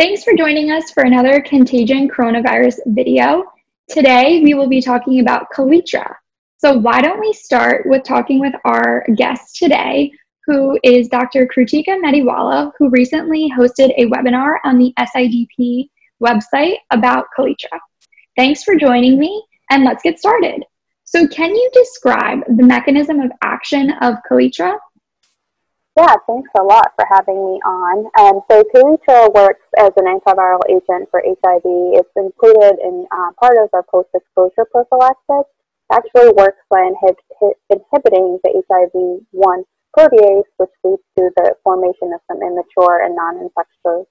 Thanks for joining us for another Contagion Coronavirus video. Today, we will be talking about Kaletra. So why don't we start with talking with our guest today, who is Dr. Krutika Mediwala, who recently hosted a webinar on the SIDP website about Kaletra. Thanks for joining me, and let's get started. So can you describe the mechanism of action of Kaletra? Yeah, thanks a lot for having me on. Um, so Kaletra works as an antiviral agent for HIV. It's included in uh, part of our post-exposure prophylaxis. It actually works by inhib inhibiting the HIV-1 protease, which leads to the formation of some immature and non-infectious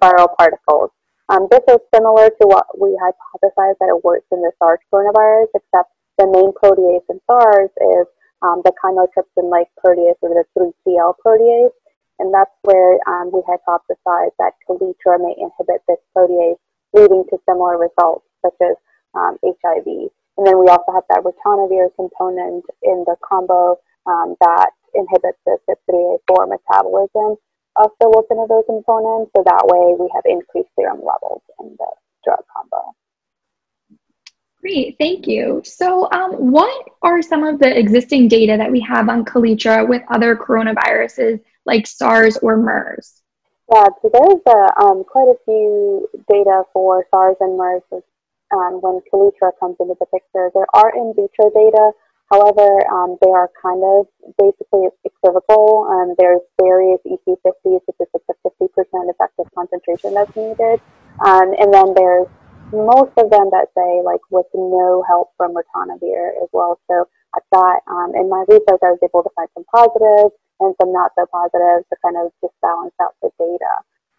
viral particles. Um, this is similar to what we hypothesized that it works in the SARS coronavirus, except the main protease in SARS is um, the chymotrypsin-like protease or the 3CL protease. And that's where um, we hypothesized that Kaletra may inhibit this protease, leading to similar results such as um, HIV. And then we also have that ritonavir component in the combo um, that inhibits the CYP3A4 metabolism of the lopinavir component. So that way we have increased serum levels in the drug combo. Great, thank you. So, um, what are some of the existing data that we have on Kaletra with other coronaviruses like SARS or MERS? Yeah, so there's uh, um, quite a few data for SARS and MERS um, when Kaletra comes into the picture. There are in vitro data However, um, they are kind of basically equivocal. Um, there's various EC50s, which is like the 50% effective concentration that's needed. Um, and then there's most of them that say like with no help from ritonavir as well. So I thought um, in my research I was able to find some positives and some not so positives to kind of just balance out the data.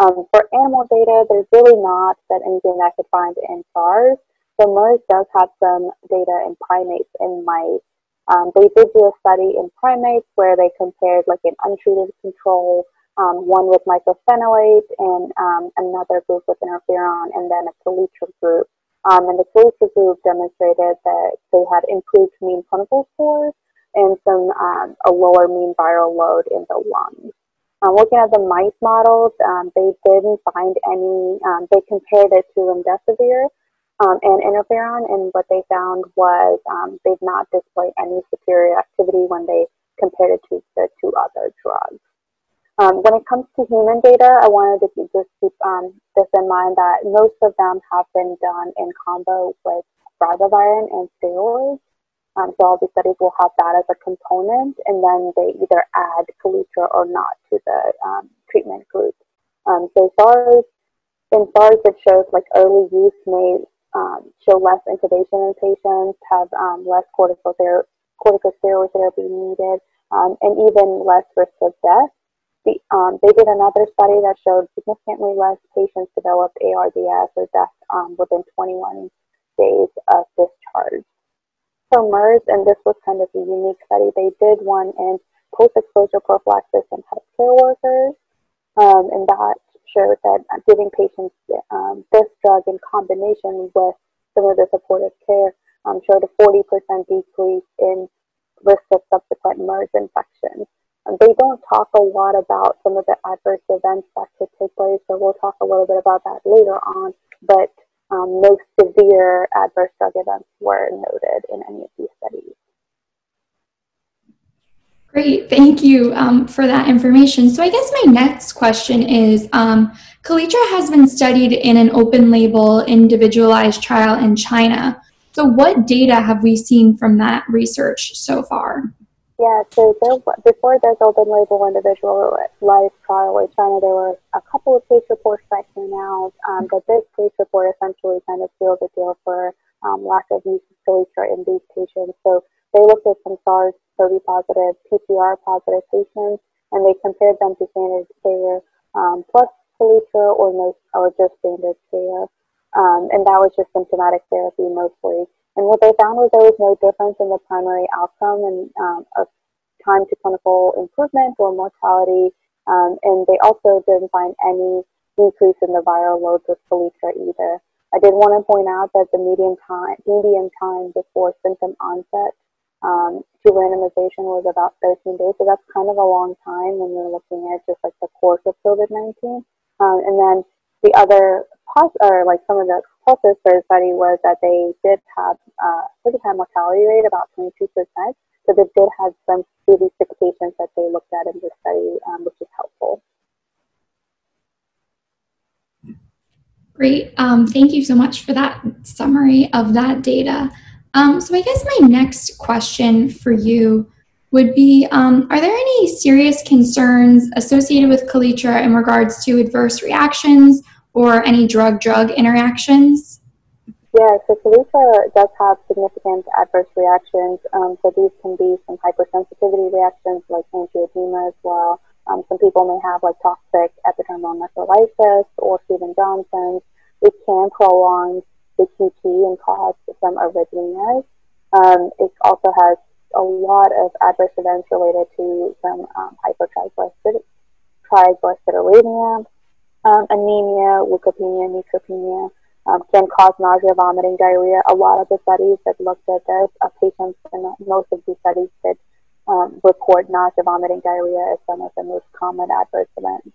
Um, for animal data, there's really not that anything I could find in SARS. So MERS does have some data in primates and mice. Um, they did do a study in primates where they compared like an untreated control, um, one with mycophenolate and um, another group with interferon, and then a Kaletra group. Um, and the Kaletra group demonstrated that they had improved mean clinical scores and some um, a lower mean viral load in the lungs. Um, looking at the mice models, they didn't find any. they compared it to remdesivir, um, and interferon, and what they found was um, they did not display any superior activity when they compared it to the two other drugs. Um, when it comes to human data, I wanted to just keep um, this in mind that most of them have been done in combo with ribavirin and steroids. Um, so all these studies will have that as a component, and then they either add Kaletra or not to the um, treatment group. so SARS, in SARS, it shows like early use may um, show less intubation in patients, have um, less corticosteroid therapy needed, um, and even less risk of death. The, um, they did another study that showed significantly less patients developed ARDS or death um, within 21 days of discharge. For MERS, and this was kind of a unique study, they did one in post-exposure prophylaxis in healthcare workers, um, and that showed that giving patients um, this drug in combination with some of the supportive care um, showed a 40% decrease in risk of subsequent MERS infections. They don't talk a lot about some of the adverse events that could take place, so we'll talk a little bit about that later on, but um, no severe adverse drug events were noted in any of these studies. Great, thank you um, for that information. So I guess my next question is, um, Kaletra has been studied in an open label individualized trial in China. So what data have we seen from that research so far? Yeah, so there, before this open label individual life trial in China, there were a couple of case reports that came out, um, but this case report essentially kind of sealed the deal for um, lack of use of in these patients. So they looked at some SARS-CoV positive, PCR positive patients, and they compared them to standard care um, plus Kaletra or no, or just standard care, um, and that was just symptomatic therapy mostly. And what they found was there was no difference in the primary outcome and um, of time to clinical improvement or mortality, um, and they also didn't find any decrease in the viral loads with Kaletra either. I did want to point out that the median time, median time before symptom onset um, to randomization was about 13 days. So that's kind of a long time when you're looking at just like the course of COVID-19. Um, and then the other pos- or like some of the positives for the study was that they did have uh, pretty high mortality rate, about 22%. So they did have some really sick patients that they looked at in the study, um, which is helpful. Great. Um, thank you so much for that summary of that data. Um, so I guess my next question for you would be, um, are there any serious concerns associated with Kaletra in regards to adverse reactions or any drug-drug interactions? Yeah, so Kaletra does have significant adverse reactions. Um, so these can be some hypersensitivity reactions like angioedema as well. Um, some people may have like toxic epidermal necrolysis or Stevens-Johnson's. It can prolong the QT and cause some arrhythmias. Um, it also has a lot of adverse events related to some um, hypertriglyceridemia, um, anemia, leukopenia, neutropenia, um, can cause nausea, vomiting, diarrhea. A lot of the studies that looked at this, uh, patients in most of these studies did um, report nausea, vomiting, diarrhea as some of the most common adverse events.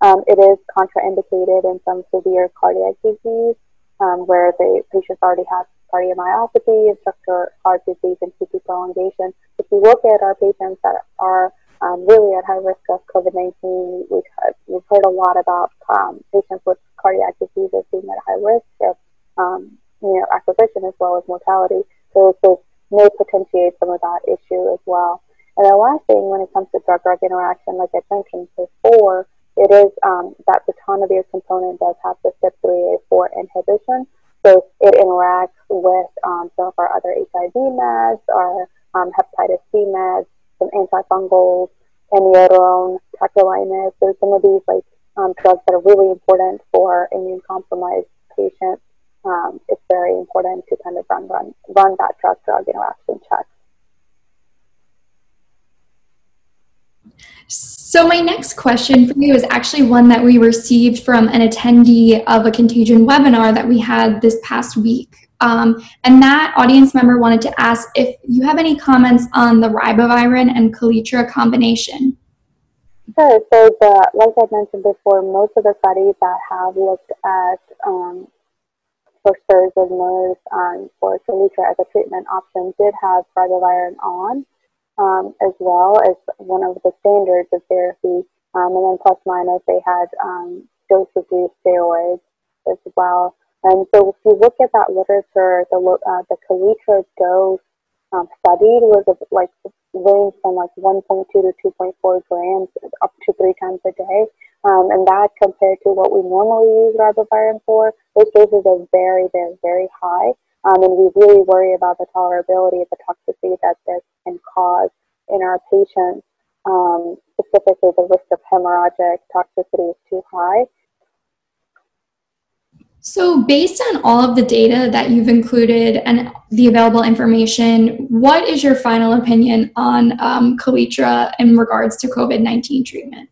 Um, it is contraindicated in some severe cardiac disease um, where the patients already have cardiomyopathy, structural heart disease, and QT prolongation. If you look at our patients that are um, really at high risk of COVID-19, we've heard, we've heard a lot about um, patients with cardiac diseases being at high risk of um, you know acquisition as well as mortality. So this may potentiate some of that issue as well. And the last thing, when it comes to drug-drug interaction, like I mentioned before, it is um, that ritonavir component does have the CYP3A4 inhibition. So it interacts with um, some of our other HIV meds, our um, hepatitis C meds, some antifungals, amiodarone, tacrolimus. So some of these like um, drugs that are really important for immune compromised patients. Um, it's very important to kind of run run run that drug drug interaction check. So, my next question for you is actually one that we received from an attendee of a contagion webinar that we had this past week. Um, and that audience member wanted to ask if you have any comments on the ribavirin and Kaletra combination. Sure. So, the, like I mentioned before, most of the studies that have looked at um, for SARS and MERS um, for Kaletra as a treatment option did have ribavirin on um, as well as one of the standards of therapy. Um, and then plus minus, they had um, dose reduced steroids as well. And so if you look at that literature, the, uh, the Kaletra dose um, studied was like range from like 1.2 to 2.4 grams up to three times a day. Um, and that compared to what we normally use ribavirin for, those doses are very, very, very high. Um, and we really worry about the tolerability, the toxicity that this can cause in our patients. Um, specifically, the risk of hemorrhagic toxicity is too high. So, based on all of the data that you've included and the available information, what is your final opinion on um, Kaletra in regards to COVID 19 treatment?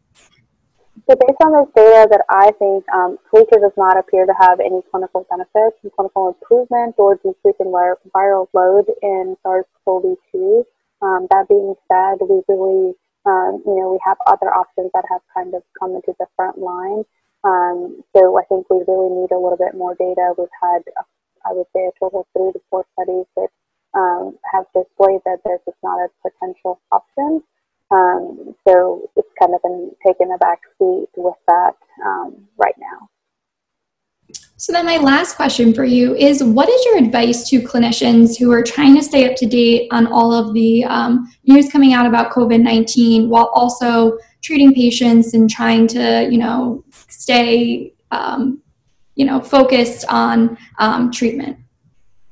So based on this data that I think um, does not appear to have any clinical benefits, clinical improvement, or decrease in viral load in SARS-CoV-2. Um, that being said, we really, um, you know, we have other options that have kind of come into the front line. Um, so I think we really need a little bit more data. We've had, I would say, a total of three to four studies that um, have displayed that there's just not a potential option. Um, so it's kind of been taking a back seat with that um, right now. So then my last question for you is what is your advice to clinicians who are trying to stay up to date on all of the um, news coming out about COVID-19 while also treating patients and trying to, you know, stay, um, you know, focused on um, treatment?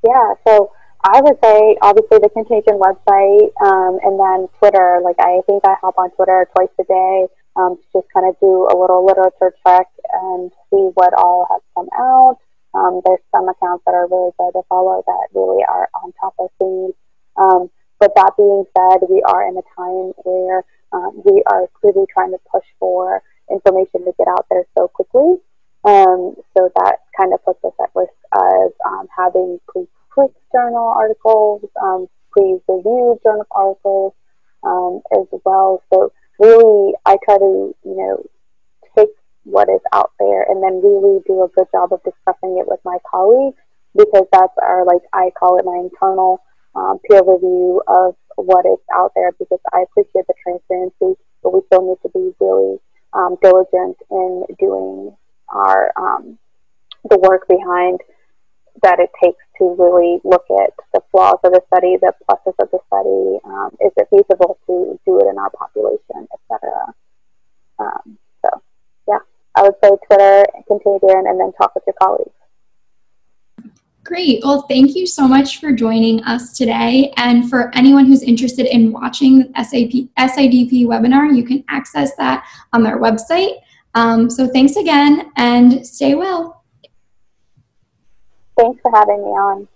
Yeah, so I would say obviously the Contagion website um, and then Twitter. Like I think I hop on Twitter twice a day um, to just kind of do a little literature check and see what all has come out. Um, there's some accounts that are really good to follow that really are on top of things. Um, but that being said, we are in a time where um, we are really trying to push for information to get out there so quickly. Um, so that kind of puts us at risk of having pre quick journal articles, um, please review journal articles um, as well. So really, I try to, you know, take what is out there and then really do a good job of discussing it with my colleagues because that's our like I call it my internal um, peer review of what is out there because I appreciate the transparency, but we still need to be um, diligent in doing our um, the work behind that it takes to really look at the flaws of the study, the pluses of the study. Um, is it feasible to do it in our population, etc. Um, so, yeah, I would say Twitter, Contagion, and then talk with your colleagues. Great. Well, thank you so much for joining us today. And for anyone who's interested in watching the SAP, SIDP webinar, you can access that on their website. Um, so thanks again and stay well. Thanks for having me on.